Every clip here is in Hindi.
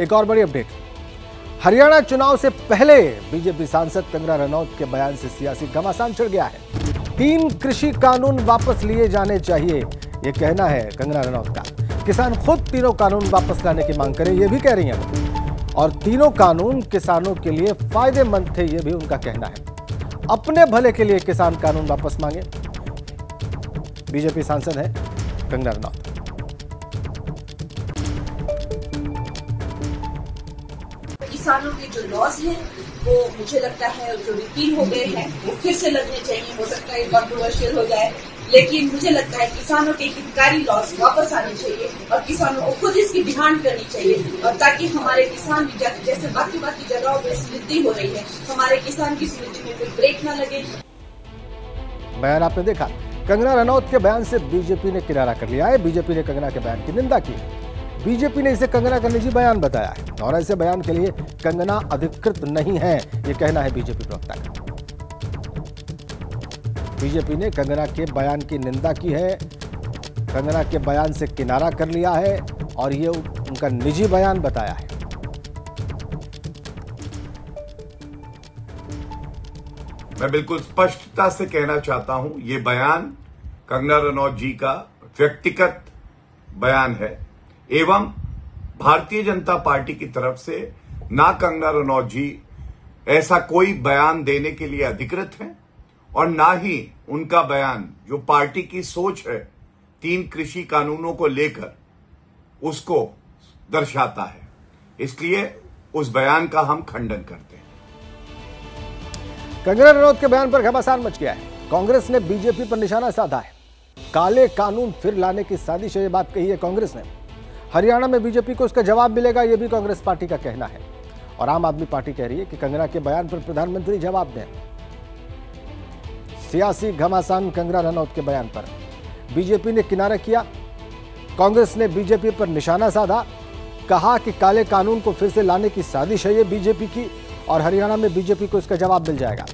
एक और बड़ी अपडेट। हरियाणा चुनाव से पहले बीजेपी सांसद कंगना रनौत के बयान से सियासी घमासान चढ़ गया है। तीन कृषि कानून वापस लिए जाने चाहिए, ये कहना है कंगना रनौत का। किसान खुद तीनों कानून वापस लाने की मांग करें, ये भी कह रही हैं। और तीनों कानून किसानों के लिए फ़ायदेमंद थे, ये भी उनका कहना है। अपने भले के लिए किसान कानून वापस मांगे। बीजेपी सांसद है कंगना रनौत। किसानों के जो लॉज हैं, वो मुझे लगता है जो रिपील हो गए हैं, वो फिर से लगने चाहिए। हो सकता है कॉन्ट्रोवर्शियल हो जाए, लेकिन मुझे लगता है किसानों के हितकारी लॉस वापस आने चाहिए और किसानों को खुद इसकी डिमांड करनी चाहिए। और ताकि हमारे किसान भी जैसे बाकी बाकी जगहों पर समृद्धि हो रही है, हमारे किसान की समृद्धि में कोई ब्रेक न लगे। बयान आपने देखा। कंगना रनौत के बयान से बीजेपी ने किनारा कर लिया है। बीजेपी ने कंगना के बयान की निंदा की। बीजेपी ने इसे कंगना का निजी बयान बताया है और ऐसे बयान के लिए कंगना अधिकृत नहीं है, ये कहना है बीजेपी प्रवक्ता का। बीजेपी ने कंगना के बयान की निंदा की है, कंगना के बयान से किनारा कर लिया है और ये उनका निजी बयान बताया है। मैं बिल्कुल स्पष्टता से कहना चाहता हूँ, ये बयान कंगना रनौत जी का व्यक्तिगत बयान है। एवं भारतीय जनता पार्टी की तरफ़ से ना कंगना रनौत जी ऐसा कोई बयान देने के लिए अधिकृत हैं और ना ही उनका बयान, जो पार्टी की सोच है, तीन कृषि कानूनों को लेकर, उसको दर्शाता है। इसलिए उस बयान का हम खंडन करते हैं। कंगना रनौत के बयान पर घमासान मच गया है। कांग्रेस ने बीजेपी पर निशाना साधा है। काले कानून फिर लाने की साजिश है, ये बात कही है कांग्रेस ने। हरियाणा में बीजेपी को उसका जवाब मिलेगा, ये भी कांग्रेस पार्टी का कहना है। और आम आदमी पार्टी कह रही है कि कंगना के बयान पर प्रधानमंत्री जवाब दें। सियासी घमासान कंगना रनौत के बयान पर। बीजेपी ने किनारा किया। कांग्रेस ने बीजेपी पर निशाना साधा। कहा कि काले कानून को फिर से लाने की साजिश है ये बीजेपी की और हरियाणा में बीजेपी को इसका जवाब मिल जाएगा।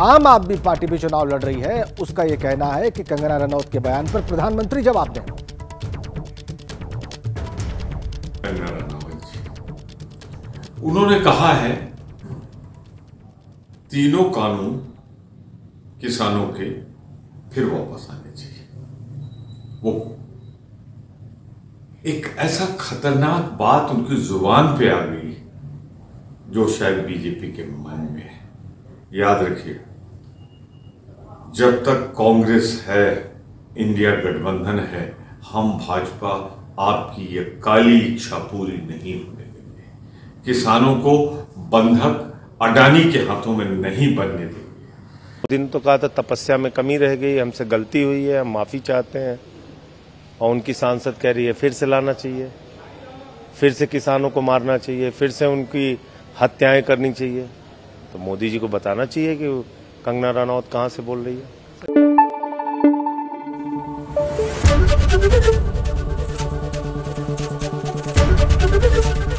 आम आदमी पार्टी भी चुनाव लड़ रही है। उसका यह कहना है कि कंगना रनौत के बयान पर प्रधानमंत्री जवाब दें। उन्होंने कहा है, तीनों कानून किसानों के फिर वापस आने चाहिए। वो एक ऐसा खतरनाक बात उनकी ज़ुबान पे आ गई, जो शायद बीजेपी के मन में है। याद रखिए, जब तक कांग्रेस है, इंडिया गठबंधन है, हम भाजपा आपकी ये काली इच्छा पूरी नहीं होने देंगे। किसानों को बंधक अडानी के हाथों में नहीं बनने देंगे। दिन तो कहा था, तपस्या में कमी रह गई, हमसे गलती हुई है, हम माफ़ी चाहते हैं। और उनकी सांसद कह रही है, फिर से लाना चाहिए, फिर से किसानों को मारना चाहिए, फिर से उनकी हत्याएँ करनी चाहिए। तो मोदी जी को बताना चाहिए कि कंगना रनौत कहाँ से बोल रही है।